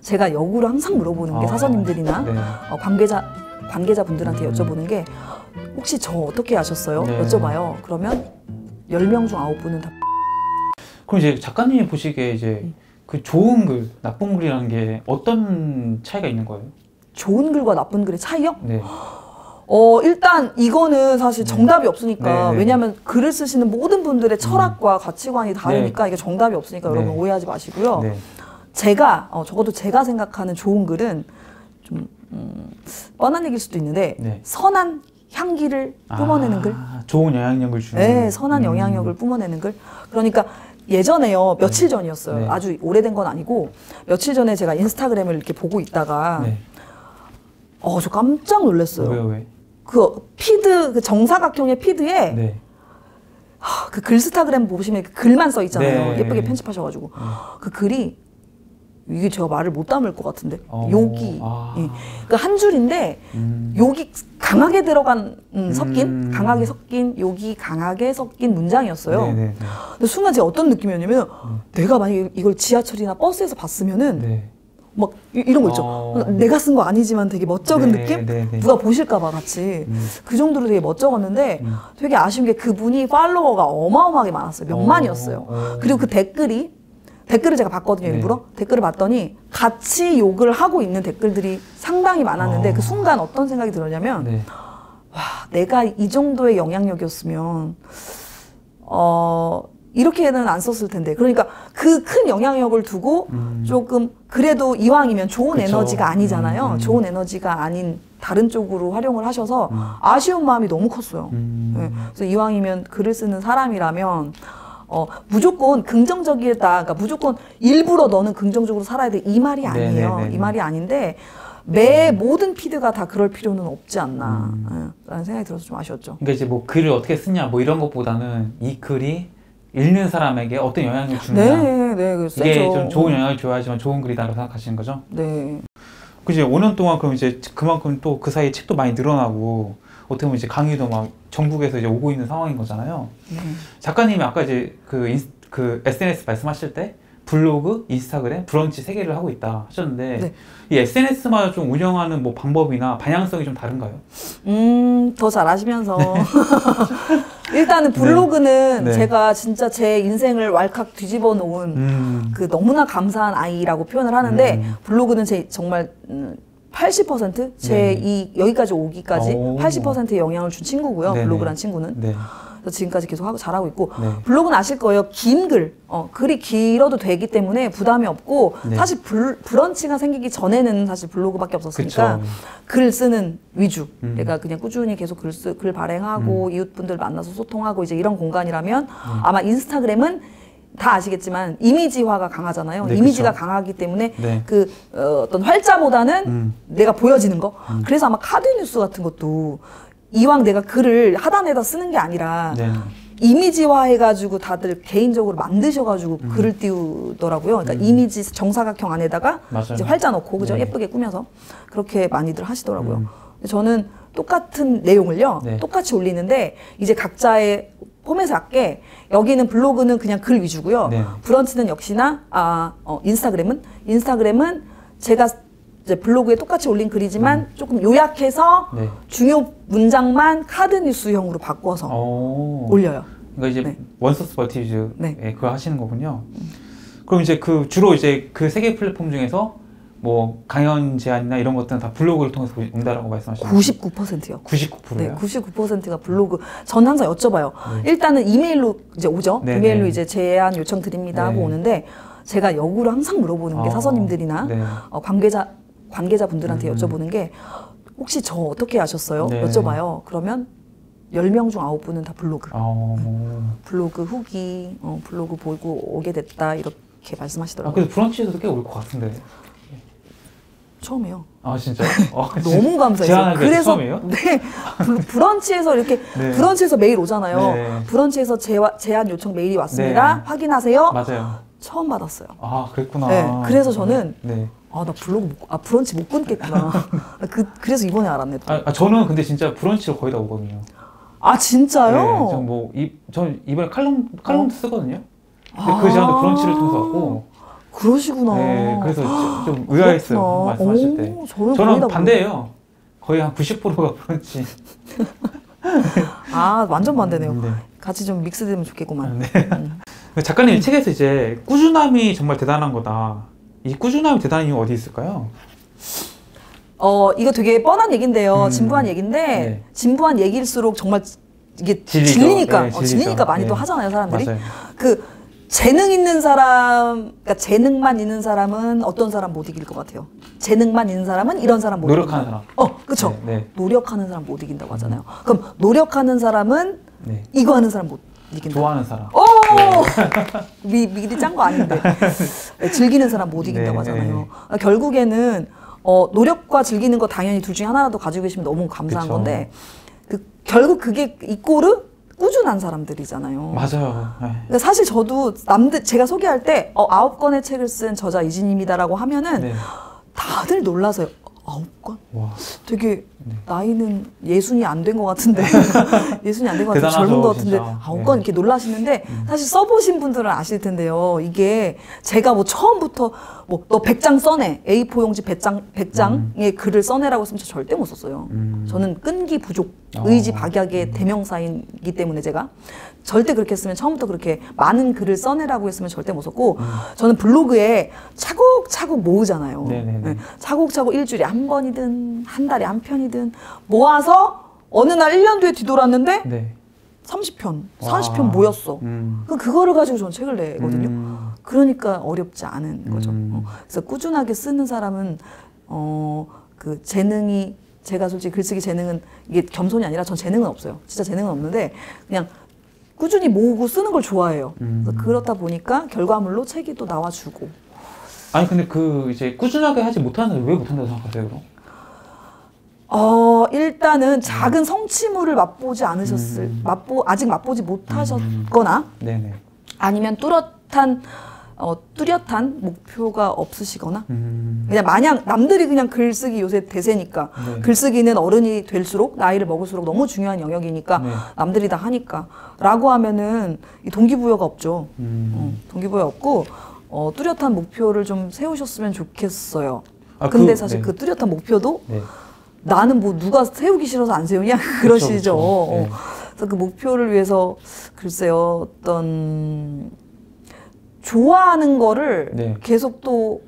제가 역으로 항상 물어보는 게 아, 사서님들이나 네. 어, 관계자 관계자분들한테 음. 여쭤보는 게 혹시 저 어떻게 아셨어요? 네. 여쭤봐요. 그러면 10명 중 9분은 다 그럼 이제 작가님이 보시기에 이제 음. 그 좋은 글, 나쁜 글이라는 게 어떤 차이가 있는 거예요? 좋은 글과 나쁜 글의 차이요? 네. 어, 일단 이거는 사실 네. 정답이 없으니까 네, 네. 왜냐하면 글을 쓰시는 모든 분들의 철학과 가치관이 다르니까 이게 정답이 없으니까 네. 여러분 오해하지 마시고요. 네. 제가 어, 적어도 제가 생각하는 좋은 글은 좀 음, 뻔한 얘기일 수도 있는데 네. 선한 향기를 뿜어내는 글. 아, 좋은 영향력을 주는. 네, 선한 음. 영향력을 뿜어내는 글. 그러니까 예전에요, 며칠 전이었어요. 네. 아주 오래된 건 아니고 며칠 전에 제가 인스타그램을 이렇게 보고 있다가 네. 어, 저 깜짝 놀랐어요. 왜요, 왜? 그 피드 그 정사각형의 피드에 네. 그 글스타그램 보시면 그 글만 써 있잖아요. 네. 예쁘게 편집하셔가지고 그 글이 이게 제가 말을 못 담을 것 같은데 어, 욕이 아. 예. 그러니까 한 줄인데 음. 욕이 강하게 들어간 음, 섞인 음. 강하게 섞인 욕이 강하게 섞인 문장이었어요. 네, 네, 네. 근데 순간 제가 어떤 느낌이었냐면 내가 만약에 이걸 지하철이나 버스에서 봤으면은 네. 막 이- 이런 거 있죠. 어. 내가 쓴 거 아니지만 되게 멋쩍은 네, 느낌? 네, 네. 누가 보실까봐 같이. 음. 그 정도로 되게 멋쩍었는데 음. 되게 아쉬운 게 그분이 팔로워가 어마어마하게 많았어요. 몇만이었어요. 어. 그리고 그 댓글이 댓글을 제가 봤거든요, 네. 일부러. 댓글을 봤더니 같이 욕을 하고 있는 댓글들이 상당히 많았는데 어. 그 순간 어떤 생각이 들었냐면 네. 와, 내가 이 정도의 영향력이었으면 어 이렇게는 안 썼을 텐데. 그러니까 그 큰 영향력을 두고 음. 조금 그래도 이왕이면 좋은 그쵸. 에너지가 아니잖아요. 음, 음. 좋은 에너지가 아닌 다른 쪽으로 활용을 하셔서 음. 아쉬운 마음이 너무 컸어요. 음. 네. 그래서 이왕이면 글을 쓰는 사람이라면 어, 무조건 긍정적이다. 그러니까 무조건 일부러 너는 긍정적으로 살아야 돼. 이 말이 아니에요. 네네네. 이 말이 아닌데 매 모든 피드가 다 그럴 필요는 없지 않나. 음. 예, 라는 생각이 들어서 좀 아쉬웠죠. 그러니까 이제 뭐 글을 어떻게 쓰냐 뭐 이런 것보다는 이 글이 읽는 사람에게 어떤 영향을 주느냐 네, 네, 그 이게. 좀 좋은 영향을 줘야지만 좋은 글이다라고 생각하시는 거죠? 네. 그 이제 5년 동안 그럼 이제 그만큼 또 그 사이에 책도 많이 늘어나고 어떻게 보면 이제 강의도 막 전국에서 이제 오고 있는 상황인 거잖아요. 네. 작가님이 아까 이제 그, 인, 그 SNS 말씀하실 때 블로그, 인스타그램, 브런치 세 개를 하고 있다 하셨는데 네. 이 SNS마다 좀 운영하는 뭐 방법이나 방향성이 좀 다른가요? 음, 더 잘하시면서. 일단은 블로그는 네. 제가 진짜 제 인생을 왈칵 뒤집어 놓은 음. 그 너무나 감사한 아이라고 표현을 하는데 음. 블로그는 제 정말 음, 80%? 제 네. 이 여기까지 오기까지 오. 80%의 영향을 준 친구고요. 네네. 블로그란 친구는. 네. 그래서 지금까지 계속 하고 잘하고 있고 네. 블로그는 아실 거예요. 긴 글. 어, 글이 길어도 되기 때문에 부담이 없고 네. 사실 불, 브런치가 생기기 전에는 사실 블로그밖에 없었으니까 그쵸. 글 쓰는 위주. 음. 내가 그냥 꾸준히 계속 글, 쓰, 글 발행하고 이웃분들 만나서 소통하고 이제 이런 공간이라면 음. 아마 인스타그램은 다 아시겠지만 이미지화가 강하잖아요. 네, 이미지가 그쵸. 강하기 때문에 네. 그 어, 어떤 활자보다는 음. 내가 보여지는 거. 그래서 아마 카드 뉴스 같은 것도 이왕 내가 글을 하단에다 쓰는 게 아니라 네. 이미지화 해가지고 다들 개인적으로 만드셔가지고 글을 띄우더라고요. 그러니까 이미지 정사각형 안에다가 음. 맞아요. 이제 활자 넣고 그죠? 네. 예쁘게 꾸며서 그렇게 많이들 하시더라고요. 음. 저는 똑같은 내용을요, 네. 똑같이 올리는데 이제 각자의 포맷에 맞게 여기는 블로그는 그냥 글 위주고요. 네. 브런치는 역시나 아 어, 인스타그램은 인스타그램은 제가 이제 블로그에 똑같이 올린 글이지만 조금 요약해서 네. 중요 문장만 카드 뉴스형으로 바꿔서 오. 올려요. 그러니까 이제 네. one source multi-use 네. 예, 그걸 하시는 거군요. 그럼 이제 그 주로 이제 그 세 개 플랫폼 중에서 뭐 강연 제안이나 이런 것들은 다 블로그를 통해서 온다라고 말씀하시는 99%요. 99%요? 네, 99%가 블로그. 전 항상 여쭤봐요. 네. 일단은 이메일로 이제 오죠. 네, 이메일로 네. 이제 제안 요청 드립니다 하고 네. 오는데 제가 역으로 항상 물어보는 게 아, 사서님들이나 네. 어, 관계자 관계자분들한테 음. 여쭤보는 게 혹시 저 어떻게 아셨어요? 네. 여쭤봐요. 그러면 10명 중 9분은 다 블로그. 어. 블로그 후기, 어, 블로그 보고 오게 됐다 이렇게 아, 말씀하시더라고요. 그래도 브런치에서도 꽤 올 것 같은데. 처음이에요. 아, 진짜요? 어, 너무 감사했어요. 제안하기가 그래서 처음이에요? 네 브- 브런치에서 이렇게 네. 브런치에서 메일 오잖아요. 네. 브런치에서 제와, 제안 요청 메일이 왔습니다. 네. 확인하세요. 맞아요. 처음 받았어요. 아, 그랬구나. 네, 그래서 저는 네. 아 나 블로그 못, 아 브런치 못 끊겠구나. 그 그래서 이번에 알았네. 또. 아, 아, 저는 근데 진짜 브런치로 거의 다 오거든요. 아 진짜요? 네, 전 뭐, 이, 전 이번에 칼럼, 칼럼도 쓰거든요. 근데 아. 그 제안도 브런치를 통해서 왔고, 그러시구나. 네, 그래서 좀- 좀 의아했어요. 말씀하실 때. 오, 저는, 저는 다 반대예요. 거의 한 90%가 그런지. 모르- 아, 완전 반대네요. 네. 같이 좀 믹스되면 좋겠구만. 네. 음. 작가님 이 책에서 이제 꾸준함이 정말 대단한 거다. 이 꾸준함이 대단한 이유가 어디 있을까요? 어, 이거 되게 뻔한 얘기인데요. 음. 진부한 얘기인데, 네. 진부한 얘기일수록 정말 이게 진리죠. 진리니까, 네, 어. 진리니까 많이 네. 또 하잖아요, 사람들이. 맞아요. 그 재능 있는 사람, 그러니까 재능만 있는 사람은 어떤 사람 못 이길 것 같아요. 재능만 있는 사람은 이런 사람 못 노력하는. 사람. 어, 그쵸. 네, 네. 노력하는 사람 못 이긴다고 하잖아요. 그럼 노력하는 사람은 네. 이거 하는 사람 못 이긴다. 좋아하는 사람. 오! 미, 미리 짠 거 아닌데. 네, 즐기는 사람 못 이긴다고 네, 하잖아요. 네. 아, 결국에는 어, 노력과 즐기는 거 당연히 둘 중에 하나라도 가지고 계시면 너무 감사한 그쵸. 건데 그, 결국 그게 이꼬르 꾸준한 사람들이잖아요. 맞아요. 네. 그러니까 사실 저도 남들 제가 소개할 때 어, 아홉 권의 책을 쓴 저자 이진입니다라고 하면은 네. 다들 놀라서요. 아홉 권? 와. 되게 네. 나이는 예순이 안 된 것 같은데 예순이 안 된 것 같은데 젊은 것 같은데. 아홉 네. 음. 권 이렇게 놀라시는데 사실 써보신 분들은 아실 텐데요. 이게 제가 뭐 처음부터 뭐 너 100장 써내 A4 용지 100장 100장의 글을 써내라고 했으면 저 절대 못 썼어요. 음. 저는 끈기 부족, 어. 의지 박약의 대명사이기 때문에 제가 절대 그렇게 했으면 처음부터 그렇게 많은 글을 써내라고 했으면 절대 못 썼고 음. 저는 블로그에 차곡차곡 모으잖아요. 네네네. 네. 차곡차곡 일주일에 한 번이든 한 달에 한 편이든 모아서 어느 날 1년 뒤에 뒤돌았는데 네. 30편, 와. 40편 모였어. 음. 그 그거를 가지고 저는 책을 내거든요. 음. 그러니까 어렵지 않은 거죠. 음. 어, 그래서 꾸준하게 쓰는 사람은 어, 그 재능이 제가 솔직히 글쓰기 재능은 이게 겸손이 아니라 전 재능은 없어요. 진짜 재능은 없는데 그냥 꾸준히 모으고 쓰는 걸 좋아해요. 음. 그렇다 보니까 결과물로 책이 또 나와주고. 아니 근데 그 이제 꾸준하게 하지 못하는 왜 못한다고 생각하세요, 그럼? 어, 일단은 작은 성취물을 맛보지 않으셨을, 음. 맛보, 아직 맛보지 못하셨거나 네네. 아니면 뚜렷한, 어, 뚜렷한 목표가 없으시거나 음. 그냥 마냥 남들이 그냥 글쓰기 요새 대세니까 네. 글쓰기는 어른이 될수록 나이를 먹을수록 너무 중요한 영역이니까 네. 남들이 다 하니까 라고 하면은 이 동기부여가 없죠. 음. 어, 동기부여 없고 어, 뚜렷한 목표를 좀 세우셨으면 좋겠어요. 아, 근데 그- 사실 네. 그 뚜렷한 목표도 네. 나는 뭐 누가 세우기 싫어서 안 세우냐 그러시죠. 그쵸. 어. 네. 그래서 그 목표를 위해서 글쎄요 어떤 좋아하는 거를 네. 계속 또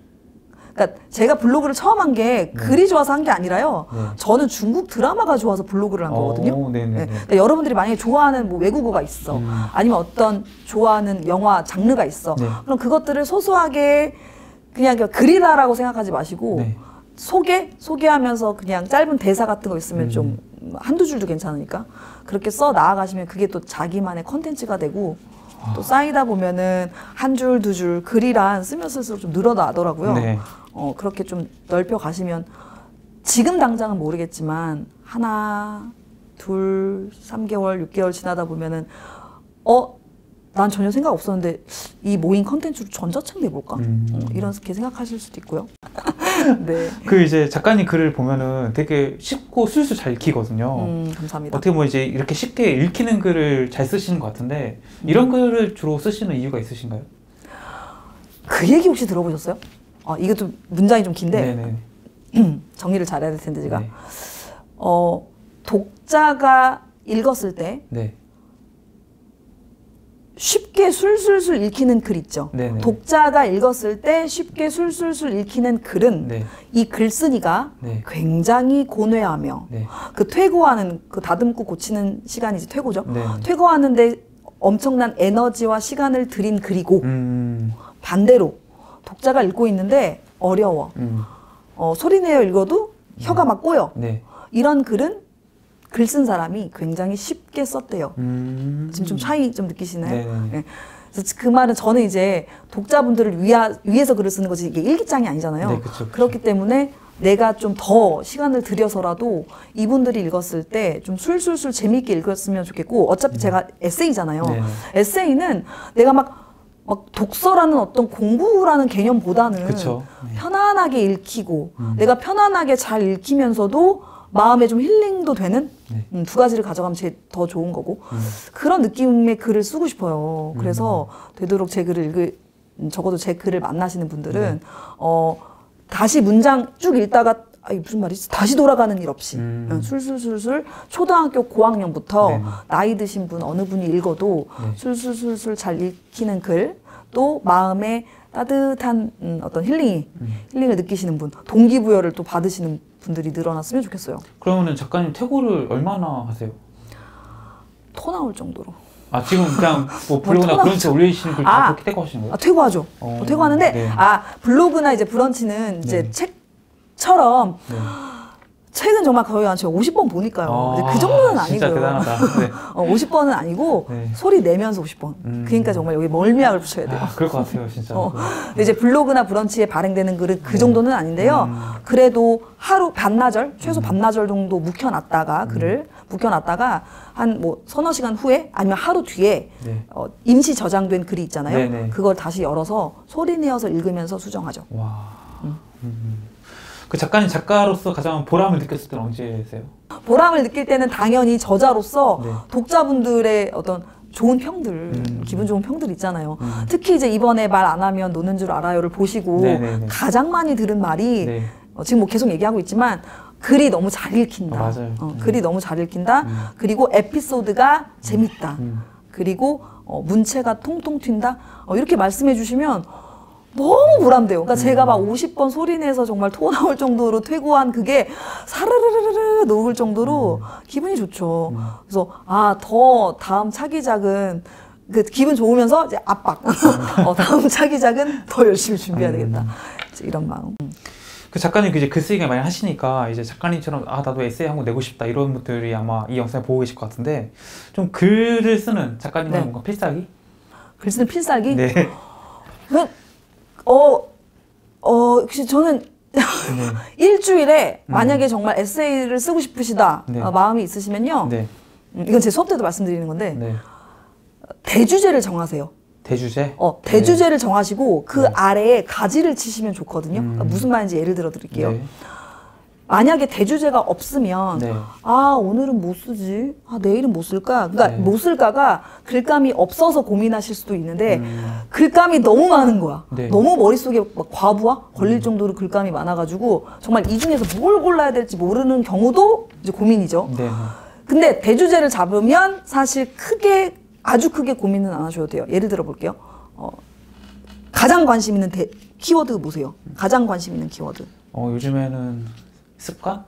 그러니까 제가 블로그를 처음 한 게 글이 좋아서 한 게 아니라요. 네. 저는 중국 드라마가 좋아서 블로그를 한 거거든요. 오, 네네. 네. 그러니까 여러분들이 만약에 좋아하는 뭐 외국어가 있어, 음. 아니면 어떤 좋아하는 영화 장르가 있어, 네. 그럼 그것들을 소소하게 그냥 그 글이다라고 생각하지 마시고 네. 소개 소개하면서 그냥 짧은 대사 같은 거 있으면 음. 좀 한두 줄도 괜찮으니까 그렇게 써 나아가시면 그게 또 자기만의 컨텐츠가 되고 아. 또 쌓이다 보면은 한 줄 두 줄 글이란 쓰면 쓸수록 좀 늘어나더라고요. 네. 어 그렇게 좀 넓혀 가시면 지금 당장은 모르겠지만 하나 둘 3개월 6개월 지나다 보면은 어 난 전혀 생각 없었는데 이 모임 컨텐츠로 전자책 내볼까 음. 어, 이렇게 생각하실 수도 있고요. 네. 그 이제 작가님 글을 보면은 되게 쉽고 술술 잘 읽히거든요. 음, 감사합니다. 어떻게 보면 이제 이렇게 쉽게 읽히는 글을 잘 쓰시는 것 같은데 이런 글을 주로 쓰시는 이유가 있으신가요? 그 얘기 혹시 들어보셨어요? 어, 이게 좀 문장이 좀 긴데 네네. 정리를 잘해야 될 텐데 제가 네. 어, 독자가 읽었을 때 네. 쉽게 술술술 읽히는 글 있죠. 네네. 독자가 읽었을 때 쉽게 술술술 읽히는 글은 네. 이 글쓴이가 네. 굉장히 고뇌하며 네. 그 퇴고하는 그 다듬고 고치는 시간이지 퇴고죠. 네. 퇴고하는데 엄청난 에너지와 시간을 들인 글이고 음. 반대로 독자가 읽고 있는데 어려워. 음. 어, 소리내어 읽어도 혀가 막 꼬여. 네. 이런 글은 글 쓴 사람이 굉장히 쉽게 썼대요. 음. 지금 좀 차이 좀 느끼시나요? 네. 그래서 그 말은 저는 이제 독자분들을 위하, 위해서 글을 쓰는 거지 이게 일기장이 아니잖아요. 네, 그쵸, 그쵸. 그렇기 때문에 내가 좀 더 시간을 들여서라도 이분들이 읽었을 때 좀 술술술 재미있게 읽었으면 좋겠고 어차피 제가 에세이잖아요. 네. 에세이는 내가 막, 막 독서라는 어떤 공부라는 개념보다는 그쵸. 네. 편안하게 읽히고 음. 내가 편안하게 잘 읽히면서도 마음에 좀 힐링도 되는 네. 음, 두 가지를 가져가면 제일 더 좋은 거고 음. 그런 느낌의 글을 쓰고 싶어요. 그래서 되도록 제 글을 읽을, 음, 적어도 제 글을 만나시는 분들은 어 다시 문장 쭉 읽다가 아, 이게 무슨 말이지? 다시 돌아가는 일 없이 음. 어, 술술술술 초등학교 고학년부터 네. 나이 드신 분 어느 분이 읽어도 네. 술술술술 잘 읽히는 글 또 마음에 따뜻한 음, 어떤 힐링이 음. 힐링을 느끼시는 분 동기부여를 또 받으시는 분들이 늘어났으면 좋겠어요. 그러면은 작가님 퇴고를 얼마나 하세요? 토 나올 정도로. 아 지금 그냥 뭐 블로그나 토나- 그런 데 올리시는 글다 아. 그렇게 퇴고하시는 거예요? 아, 퇴고하죠. 어, 어, 퇴고하는데 네. 아 블로그나 이제 브런치는 이제 네. 책처럼 네. 책은 정말 거의 한 제가 50번 보니까요. 아, 그 정도는 진짜 아니고요. 대단하다. 네. 어, 50번은 아니고 네. 소리 내면서 50번. 음. 그러니까 정말 여기 멀미약을 붙여야 돼요. 아, 그럴 것 같아요, 진짜. 어. 근데 이제 블로그나 브런치에 발행되는 글은 그 네. 정도는 아닌데요. 음. 그래도 하루 반나절, 최소 반나절 정도 묵혀놨다가 음. 글을 묵혀놨다가 한 뭐 서너 시간 후에 아니면 하루 뒤에 네. 어, 임시 저장된 글이 있잖아요. 네네. 그걸 다시 열어서 소리 내어서 읽으면서 수정하죠. 와. 음. 그 작가님 작가로서 가장 보람을 느꼈을 때는 언제세요? 보람을 느낄 때는 당연히 저자로서 네. 독자분들의 어떤 좋은 평들, 음. 기분 좋은 평들 있잖아요. 음. 특히 이제 이번에 말 안 하면 노는 줄 알아요를 보시고 네네네. 가장 많이 들은 말이 네. 어, 지금 뭐 계속 얘기하고 있지만 글이 너무 잘 읽힌다. 어. 어, 음. 글이 너무 잘 읽힌다. 음. 그리고 에피소드가 재밌다. 음. 그리고 어, 문체가 통통 튄다. 어, 이렇게 말씀해 주시면 너무 보람돼요. 그러니까 제가 막 50번 소리내서 정말 토 나올 정도로 퇴고한 그게 사르르르르 녹을 정도로 기분이 좋죠. 음. 그래서 아 더 다음 차기작은 그 기분 좋으면서 이제 압박. 어, 다음 차기작은 더 열심히 준비해야 음. 되겠다. 이런 마음. 그 작가님 그 이제 글쓰기가 많이 하시니까 이제 작가님처럼 아 나도 에세이 한 권 내고 싶다 이런 분들이 아마 이 영상을 보고 계실 것 같은데 좀 글을 쓰는 작가님의 네. 뭔가 필살기? 글 쓰는 필살기? 네. 그, 어, 어, 혹시 저는 네. 일주일에 음. 만약에 정말 에세이를 쓰고 싶으시다 네. 어, 마음이 있으시면요. 네. 음, 이건 제 수업 때도 말씀드리는 건데 네. 대주제를 정하세요. 대주제? 어, 대주제를 정하시고 그 네. 아래에 가지를 치시면 좋거든요. 음. 그러니까 무슨 말인지 예를 들어 드릴게요. 네. 만약에 대주제가 없으면 네. 아 오늘은 뭐 쓰지? 아 내일은 뭐 쓸까? 그러니까 네. 뭐 쓸까가 글감이 없어서 고민하실 수도 있는데 음. 글감이 너무 많은 거야. 네. 너무 머릿속에 막 과부하 걸릴 정도로 글감이 많아가지고 정말 이 중에서 뭘 골라야 될지 모르는 경우도 이제 고민이죠. 네. 근데 대주제를 잡으면 사실 크게 아주 크게 고민은 안 하셔도 돼요. 예를 들어 볼게요. 어, 가장 관심 있는 대, 키워드 보세요. 가장 관심 있는 키워드. 어 요즘에는 습관?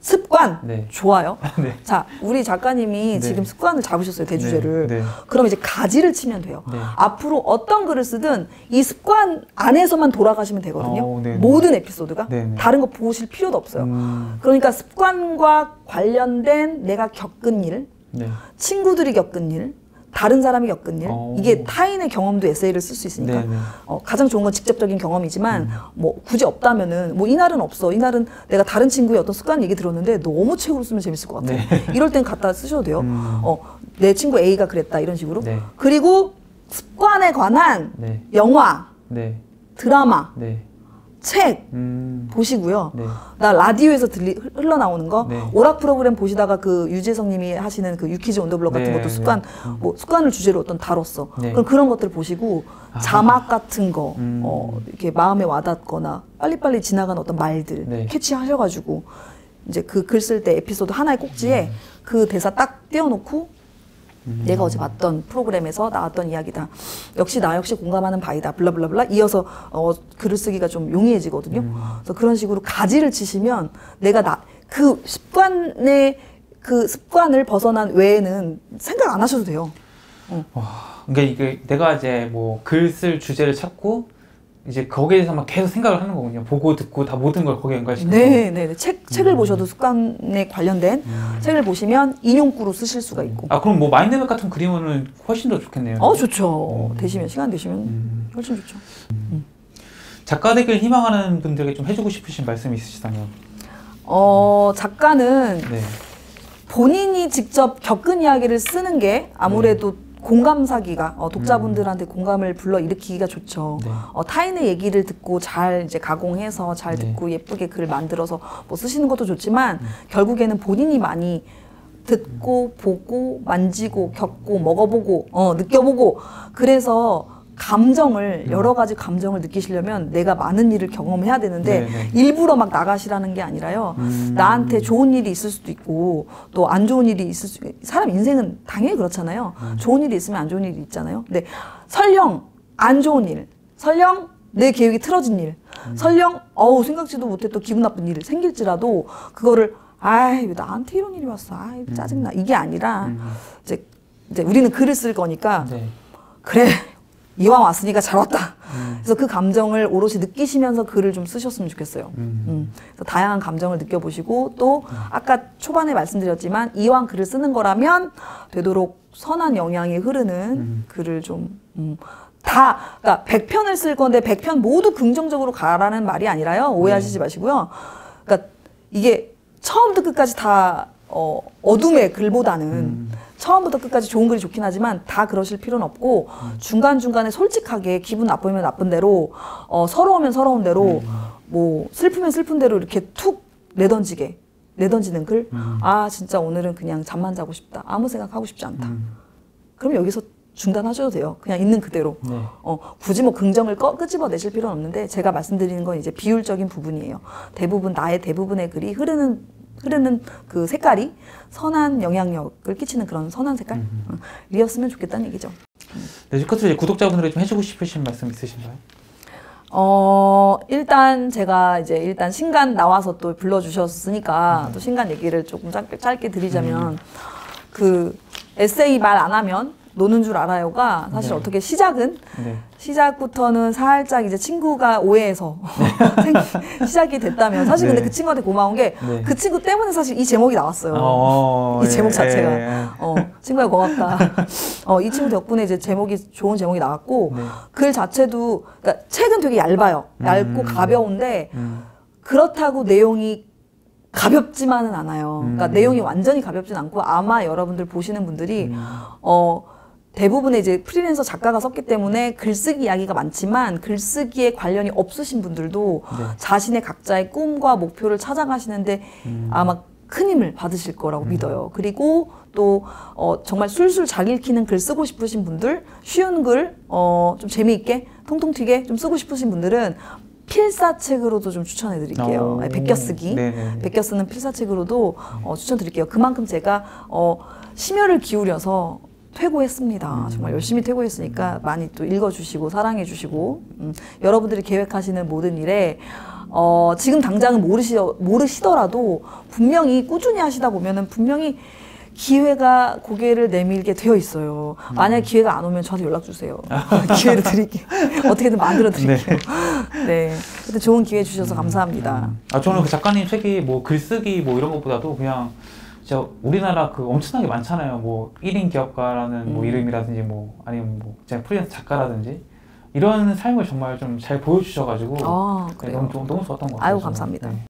습관. 네. 좋아요. 네. 자, 우리 작가님이 네. 지금 습관을 잡으셨어요, 대주제를. 네, 네. 그럼 이제 가지를 치면 돼요. 네. 앞으로 어떤 글을 쓰든 이 습관 안에서만 돌아가시면 되거든요. 어, 네, 네. 모든 에피소드가. 다른 거 보실 필요도 없어요. 음. 그러니까 습관과 관련된 내가 겪은 일, 네. 친구들이 겪은 일, 다른 사람이 겪은 일, 어. 이게 타인의 경험도 에세이를 쓸 수 있으니까 네, 네. 어, 가장 좋은 건 직접적인 경험이지만 음. 뭐 굳이 없다면은 뭐 이날은 없어. 이날은 내가 다른 친구의 어떤 습관 얘기 들었는데 너무 책으로 쓰면 재밌을 것 같아. 네. 이럴 땐 갖다 쓰셔도 돼요. 음. 어, 내 친구 A가 그랬다 이런 식으로. 네. 그리고 습관에 관한 네. 영화, 네. 드라마, 네. 책 음. 보시고요. 네. 나 라디오에서 들리 흘러나오는 거 네. 오락 프로그램 보시다가 그 유재석님이 하시는 그 유키즈 온더블럭 같은 네, 것도 습관 네. 음. 뭐 습관을 주제로 어떤 다뤘어. 네. 그럼 그런 것들 보시고 아. 자막 같은 거 음. 어, 이렇게 마음에 와닿거나 빨리빨리 지나간 어떤 말들 네. 캐치하셔가지고 이제 그 글 쓸 때 에피소드 하나의 꼭지에 그 대사 딱 띄워놓고 음. 내가 어제 봤던 프로그램에서 나왔던 이야기다. 역시 나 역시 공감하는 바이다. 블라블라블라 이어서 어, 글을 쓰기가 좀 용이해지거든요. 음. 그래서 그런 식으로 가지를 치시면 내가 나 그 습관의 그 습관을 벗어난 외에는 생각 안 하셔도 돼요. 그러니까 이게 내가 이제 뭐 글 쓸 주제를 찾고 이제 거기에 대해서만 계속 생각을 하는 거군요. 보고 듣고 다 모든 걸 거기에 연관시켜서. 네, 네, 네. 책 책을 보셔도 습관에 관련된 음. 책을 보시면 인용구로 쓰실 수가 있고. 아 그럼 뭐 마인드맵 같은 그림은 훨씬 더 좋겠네요. 어, 좋죠. 음. 되시면 시간 되시면 음. 훨씬 좋죠. 작가 되길 희망하는 분들에게 좀 해주고 싶으신 말씀이 있으시다면. 어, 작가는 네. 본인이 직접 겪은 이야기를 쓰는 게 아무래도 공감 사기가 어, 독자분들한테 공감을 불러 일으키기가 좋죠. 네. 어, 타인의 얘기를 듣고 잘 이제 가공해서 잘 네. 듣고 예쁘게 글을 만들어서 뭐 쓰시는 것도 좋지만 결국에는 본인이 많이 듣고 보고 만지고 겪고 먹어보고 어, 느껴보고 그래서 감정을 음. 여러 가지 감정을 느끼시려면 내가 많은 일을 경험해야 되는데 네, 네. 일부러 막 나가시라는 게 아니라요. 음. 나한테 좋은 일이 있을 수도 있고 또 안 좋은 일이 있을 수 사람 인생은 당연히 그렇잖아요. 음. 좋은 일이 있으면 안 좋은 일이 있잖아요. 근데 설령 안 좋은 일, 설령 내 계획이 틀어진 일, 음. 설령 어우 생각지도 못했던 기분 나쁜 일이 생길지라도 그거를 아이 왜 나한테 이런 일이 왔어, 아이 짜증나 이게 아니라 음. 이제 이제 우리는 글을 쓸 거니까 네. 그래 이왕 왔으니까 잘 왔다. 음. 그래서 그 감정을 오롯이 느끼시면서 글을 좀 쓰셨으면 좋겠어요. 음. 음, 그래서 다양한 감정을 느껴보시고 또 아까 초반에 말씀드렸지만 이왕 글을 쓰는 거라면 되도록 선한 영향이 흐르는 음. 글을 좀 음, 다, 그러니까 100편을 쓸 건데 100편 모두 긍정적으로 가라는 말이 아니라요. 오해하시지 마시고요. 그러니까 이게 처음부터 끝까지 다 어, 어둠의 글보다는 음. 처음부터 끝까지 좋은 글이 좋긴 하지만 다 그러실 필요는 없고 중간중간에 솔직하게 기분 나쁘면 나쁜 대로 어, 서러우면 서러운 대로 뭐 슬프면 슬픈 대로 이렇게 툭 내던지게 내던지는 글. 음. 아 진짜 오늘은 그냥 잠만 자고 싶다. 아무 생각 하고 싶지 않다. 음. 그럼 여기서 중단하셔도 돼요. 그냥 있는 그대로. 네. 어, 굳이 뭐 긍정을 꺼, 끄집어 내실 필요는 없는데 제가 말씀드리는 건 이제 비율적인 부분이에요. 대부분 나의 대부분의 글이 흐르는 흐르는 그 색깔이 선한 영향력을 끼치는 그런 선한 색깔 어, 이었으면 좋겠다는 얘기죠. 네, 끝으로 구독자분들에게 좀 해주고 싶으신 말씀 있으신가요? 어, 일단 제가 이제 일단 신간 나와서 또 불러주셨으니까 또 신간 얘기를 조금 짧게, 짧게 드리자면 그 에세이 말 안 하면 노는 줄 알아요가 사실 네. 어떻게 시작은 네. 시작부터는 살짝 이제 친구가 오해해서 생- 시작이 됐다면 사실 네. 근데 그 친구한테 고마운 게그 네. 친구 때문에 사실 이 제목이 나왔어요. 어, 이 제목 자체가. 예, 예. 어, 친구야 고맙다. 어, 이 친구 덕분에 이제 제목이 좋은 제목이 나왔고 네. 글 자체도 그러니까 책은 되게 얇아요. 얇고 음. 가벼운데 음. 그렇다고 내용이 가볍지만은 않아요. 그러니까 음. 내용이 완전히 가볍진 않고 아마 여러분들 보시는 분들이 음. 어 대부분의 이제 프리랜서 작가가 썼기 때문에 글쓰기 이야기가 많지만 글쓰기에 관련이 없으신 분들도 네. 자신의 각자의 꿈과 목표를 찾아가시는데 음. 아마 큰 힘을 받으실 거라고 믿어요. 그리고 또 어, 정말 술술 잘 읽히는 글 쓰고 싶으신 분들, 쉬운 글, 어, 좀 재미있게 통통 튀게 좀 쓰고 싶으신 분들은 필사책으로도 좀 추천해 드릴게요. 오. 아니, 베껴쓰기. 네네. 베껴 쓰는 필사책으로도 어, 추천드릴게요. 그만큼 제가 어, 심혈을 기울여서 퇴고했습니다. 정말 열심히 퇴고했으니까 많이 또 읽어주시고 사랑해주시고 음, 여러분들이 계획하시는 모든 일에 어, 지금 당장은 모르시, 모르시더라도 분명히 꾸준히 하시다 보면은 분명히 기회가 고개를 내밀게 되어 있어요. 만약 기회가 안 오면 저한테 연락 주세요. 기회를 드릴게요. 어떻게든 만들어 드릴게요. 네. 하여튼 좋은 기회 주셔서 감사합니다. 아 저는 그 작가님 책이 뭐 글쓰기 뭐 이런 것보다도 그냥 진짜 우리나라 그 엄청나게 많잖아요. 뭐 1인 기업가라는 뭐 음. 이름이라든지 뭐 아니면 뭐 그냥 프리랜서 작가라든지 이런 삶을 정말 좀 잘 보여주셔가지고 아, 네. 너무, 좀- 너무 좋았던 것 같아요. 아유, 저는. 감사합니다. 네.